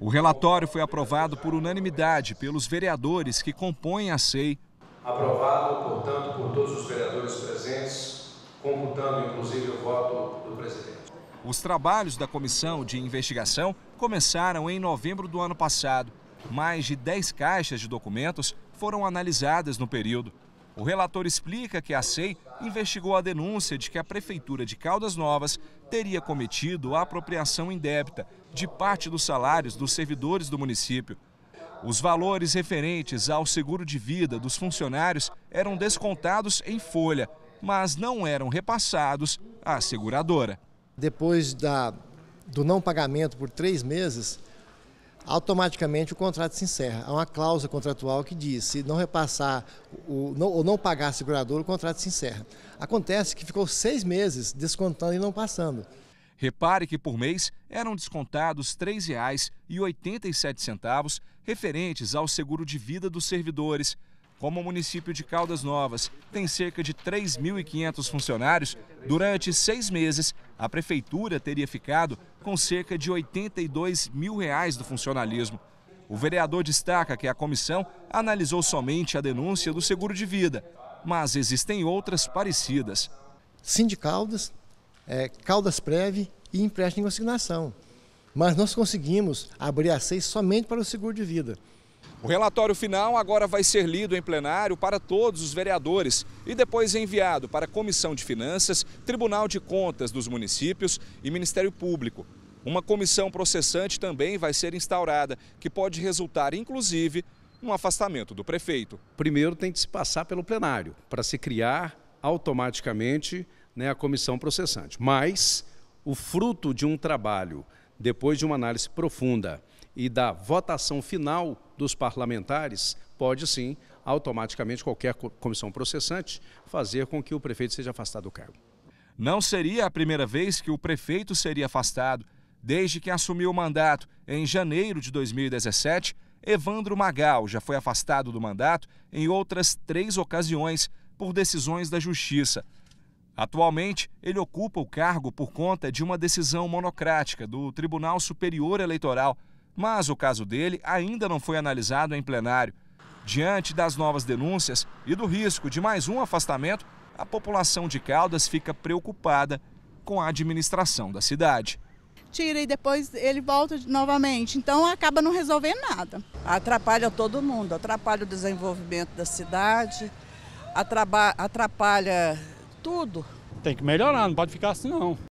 O relatório foi aprovado por unanimidade pelos vereadores que compõem a SEI. Aprovado, portanto, por todos os vereadores presentes, computando inclusive o voto do presidente. Os trabalhos da comissão de investigação começaram em novembro do ano passado. Mais de 10 caixas de documentos foram analisadas no período. O relator explica que a SEI investigou a denúncia de que a Prefeitura de Caldas Novas teria cometido a apropriação indébita de parte dos salários dos servidores do município. Os valores referentes ao seguro de vida dos funcionários eram descontados em folha, mas não eram repassados à seguradora. Depois da, do não pagamento por três meses, automaticamente o contrato se encerra. Há uma cláusula contratual que diz, se não repassar o, não, ou não pagar a seguradora, o contrato se encerra. Acontece que ficou seis meses descontando e não passando. Repare que por mês eram descontados R$ 3,87 referentes ao seguro de vida dos servidores. Como o município de Caldas Novas tem cerca de 3.500 funcionários, durante seis meses a prefeitura teria ficado com cerca de 82 mil reais do funcionalismo. O vereador destaca que a comissão analisou somente a denúncia do seguro de vida, mas existem outras parecidas. Sindicaldas, é, Caldas Preve e empréstimo em consignação. Mas nós conseguimos abrir a seis somente para o seguro de vida. O relatório final agora vai ser lido em plenário para todos os vereadores e depois enviado para a Comissão de Finanças, Tribunal de Contas dos municípios e Ministério Público. Uma comissão processante também vai ser instaurada, que pode resultar, inclusive, no afastamento do prefeito. Primeiro tem que se passar pelo plenário, para se criar automaticamente né, a comissão processante. Mas o fruto de um trabalho, depois de uma análise profunda e da votação final dos parlamentares, pode sim, automaticamente, qualquer comissão processante, fazer com que o prefeito seja afastado do cargo. Não seria a primeira vez que o prefeito seria afastado. Desde que assumiu o mandato em janeiro de 2017, Evandro Magal já foi afastado do mandato em outras três ocasiões por decisões da Justiça. Atualmente, ele ocupa o cargo por conta de uma decisão monocrática do Tribunal Superior Eleitoral, mas o caso dele ainda não foi analisado em plenário. Diante das novas denúncias e do risco de mais um afastamento, a população de Caldas fica preocupada com a administração da cidade. Tira e depois ele volta novamente, então acaba não resolvendo nada. Atrapalha todo mundo, atrapalha o desenvolvimento da cidade, atrapalha tudo. Tem que melhorar, não pode ficar assim não.